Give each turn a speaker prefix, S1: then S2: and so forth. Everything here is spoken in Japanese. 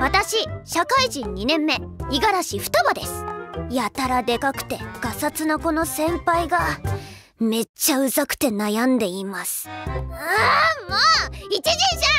S1: 私社会人2年目五十嵐双葉です。やたらでかくてガサツなこの先輩がめっちゃうざくて悩んでいます。ああもう一人じゃ